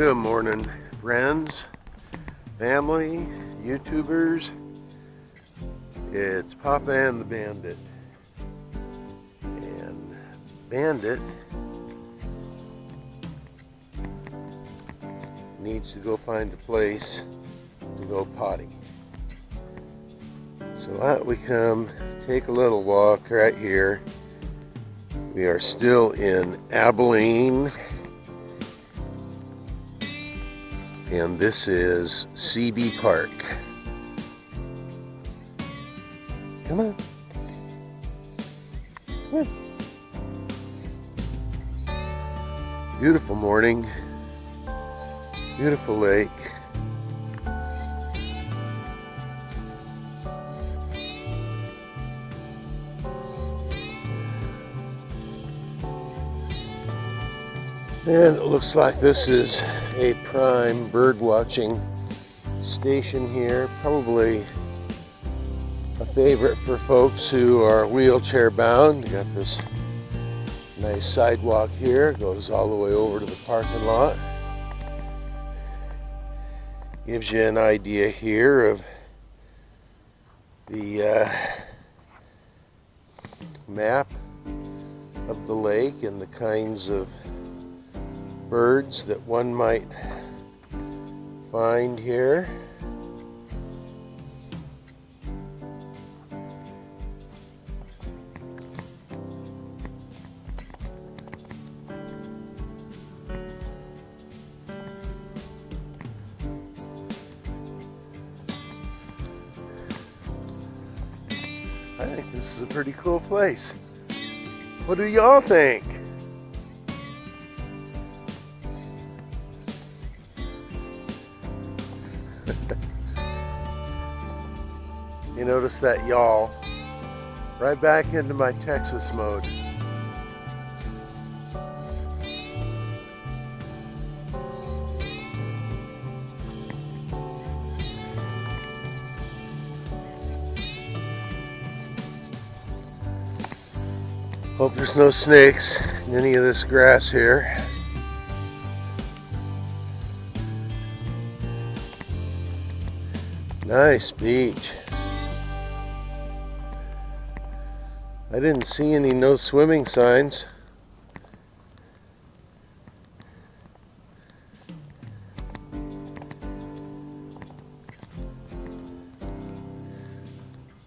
Good morning, friends, family, YouTubers. It's Papa and the Bandit. And Bandit needs to go find a place to go potty. So out we come, take a little walk right here. We are still in Abilene, and this is Sea-Bee Park. Come on. Beautiful morning, beautiful lake. And it looks like this is a prime bird watching station here. Probably a favorite for folks who are wheelchair bound. You got this nice sidewalk here, goes all the way over to the parking lot. Gives you an idea here of the uh, map of the lake and the kinds of birds that one might find here. I think this is a pretty cool place. What do y'all think? You notice that y'all right back into my Texas mode. Hope there's no snakes in any of this grass here. Nice beach. I didn't see any no swimming signs.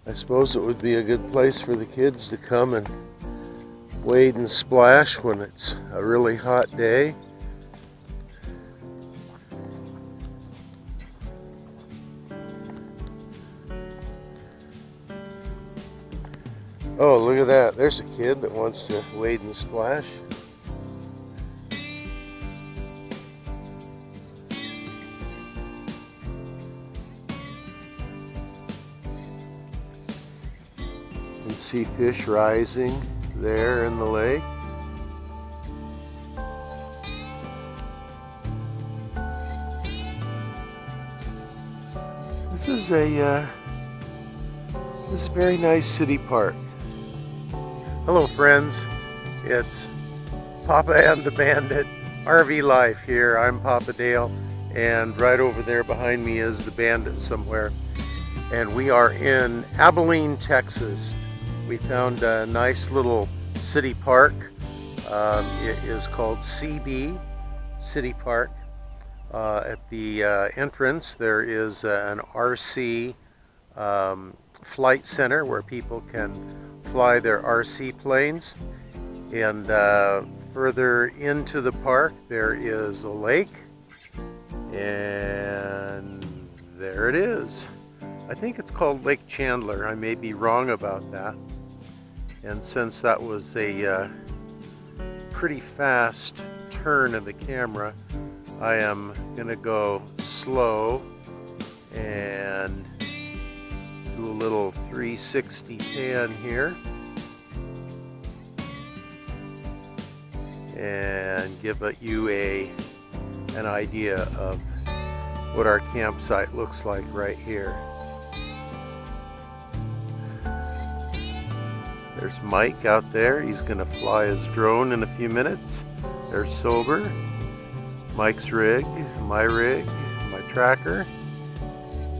I suppose it would be a good place for the kids to come and wade and splash when it's a really hot day. Oh, look at that. There's a kid that wants to wade and splash. And see fish rising there in the lake. This is a uh, this is a very nice city park. Hello friends, it's Papa and the Bandit RV Life here. I'm Papa Dale and right over there behind me is the Bandit somewhere. And we are in Abilene, Texas. We found a nice little city park. Um, it is called Sea-Bee City Park. Uh, at the uh, entrance there is uh, an RC um, flight center where people can fly their RC planes. And uh, further into the park, there is a lake. And there it is. I think it's called Lake Chandler. I may be wrong about that. And since that was a uh, pretty fast turn of the camera, I am going to go slow and little 360 pan here and give you a an idea of what our campsite looks like right here. There's Mike out there. He's going to fly his drone in a few minutes. There's Sober. Mike's rig, my rig, my tracker,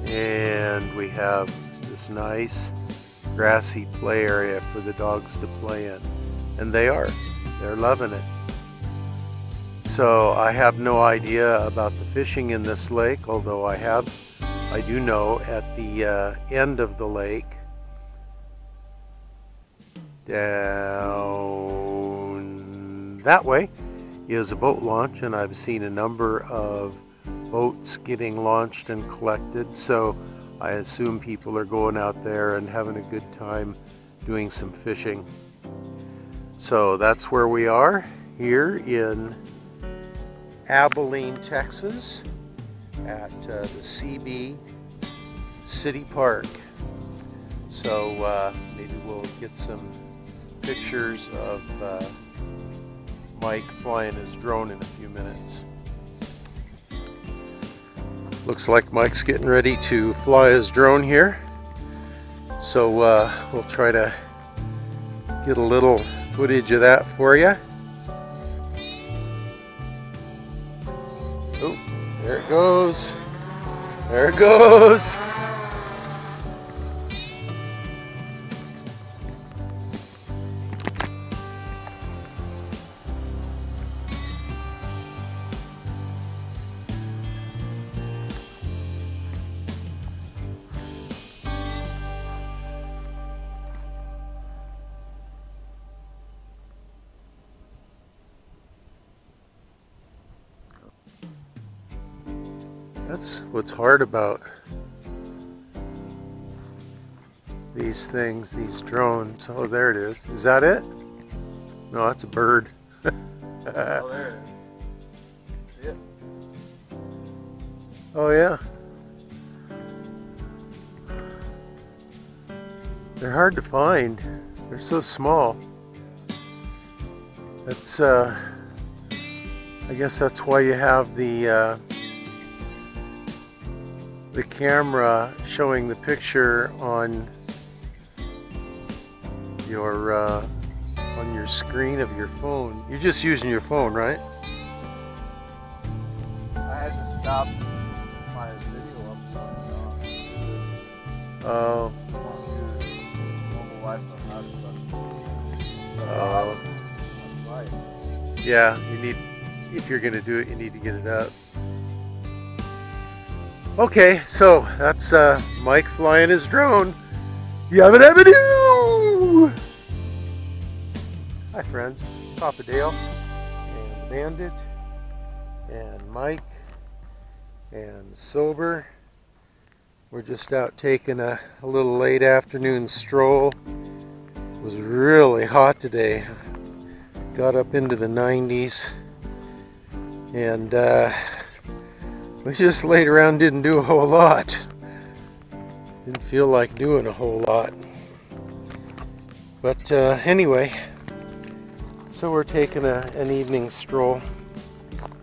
and we have this nice grassy play area for the dogs to play in. And they are. They're loving it. So I have no idea about the fishing in this lake, although I have, I do know at the uh, end of the lake, down that way is a boat launch and I've seen a number of boats getting launched and collected so I assume people are going out there and having a good time doing some fishing. So that's where we are here in Abilene, Texas at uh, the Sea-Bee City Park. So uh, maybe we'll get some pictures of uh, Mike flying his drone in a few minutes. Looks like Mike's getting ready to fly his drone here. So uh, we'll try to get a little footage of that for you. Oh, there it goes. There it goes. That's what's hard about these things, these drones. Oh, there it is. Is that it? No, that's a bird. oh, there it is. Oh, yeah. They're hard to find. They're so small. That's, uh, I guess that's why you have the, uh, the camera showing the picture on your uh, on your screen of your phone. You're just using your phone, right? I had to stop my video uploading. Oh. Oh. Yeah, you need if you're gonna do it, you need to get it up. Okay, so that's uh, Mike flying his drone. Yabba dabba doo! Hi, friends. Papa Dale and Bandit and Mike and Sober. We're just out taking a, a little late afternoon stroll. It was really hot today. Got up into the 90s and uh, we just laid around, didn't do a whole lot. Didn't feel like doing a whole lot. But uh, anyway, so we're taking a, an evening stroll.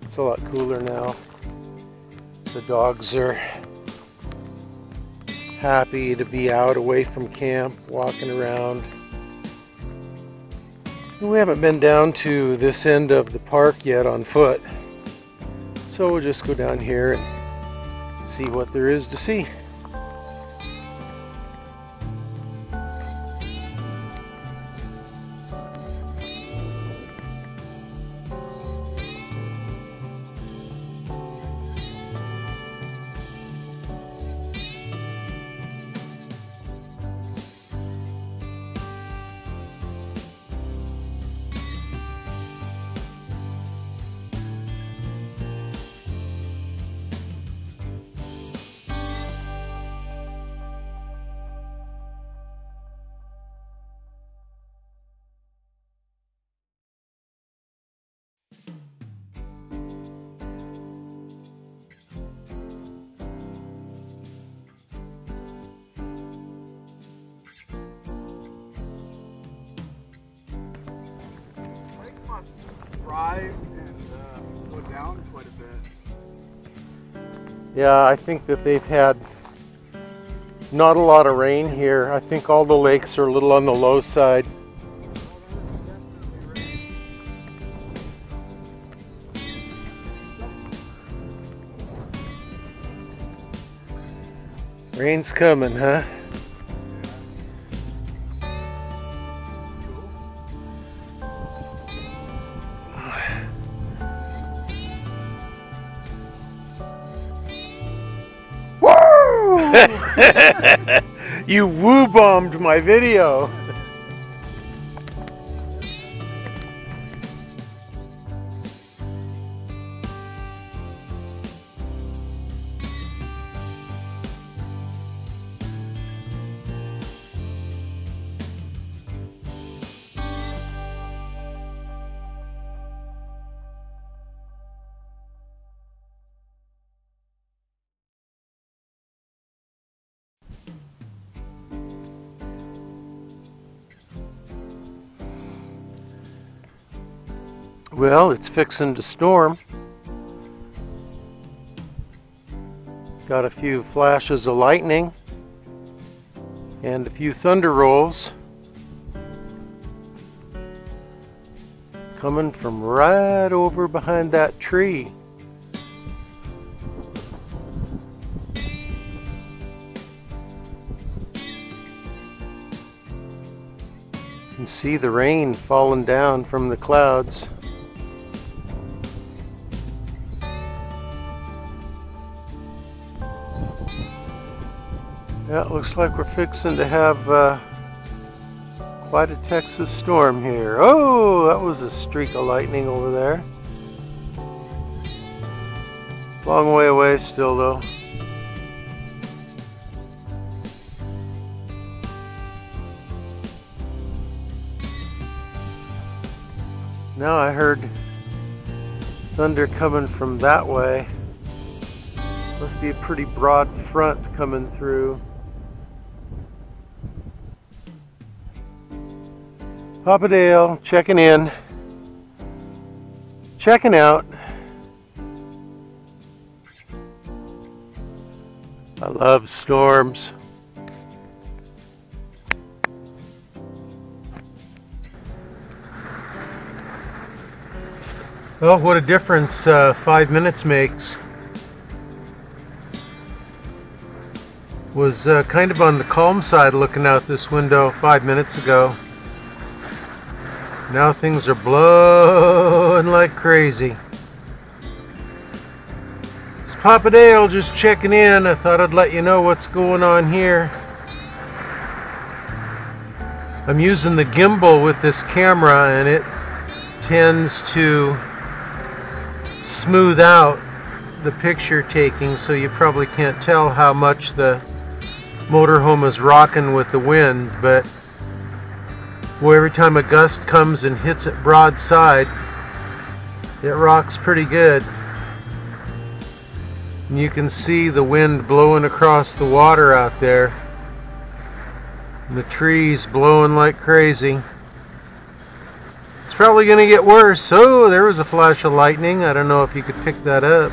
It's a lot cooler now. The dogs are happy to be out away from camp, walking around. We haven't been down to this end of the park yet on foot. So we'll just go down here and see what there is to see. rise and uh, go down quite a bit. Yeah, I think that they've had not a lot of rain here. I think all the lakes are a little on the low side. Rain's coming, huh? you woo bombed my video. Well, it's fixing to storm. Got a few flashes of lightning and a few thunder rolls coming from right over behind that tree. You can see the rain falling down from the clouds. Looks like we're fixing to have uh, quite a Texas storm here. Oh, that was a streak of lightning over there. Long way away still though. Now I heard thunder coming from that way. Must be a pretty broad front coming through. Papa Dale checking in, checking out. I love storms. Well, what a difference uh, five minutes makes. Was uh, kind of on the calm side looking out this window five minutes ago. Now things are blowing like crazy. It's Papa Dale just checking in. I thought I'd let you know what's going on here. I'm using the gimbal with this camera and it tends to smooth out the picture taking so you probably can't tell how much the motorhome is rocking with the wind but well, every time a gust comes and hits it broadside it rocks pretty good and you can see the wind blowing across the water out there and the trees blowing like crazy it's probably going to get worse. Oh, there was a flash of lightning. I don't know if you could pick that up.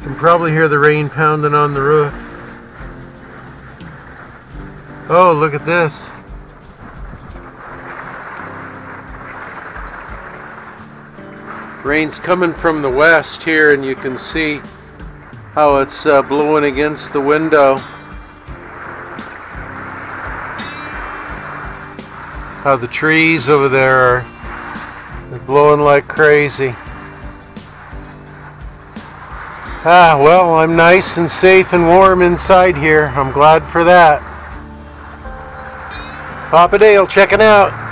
You can probably hear the rain pounding on the roof. Oh, look at this. Rain's coming from the west here, and you can see how it's uh, blowing against the window. how the trees over there are blowing like crazy. Ah, well, I'm nice and safe and warm inside here. I'm glad for that. Papa Dale checking out.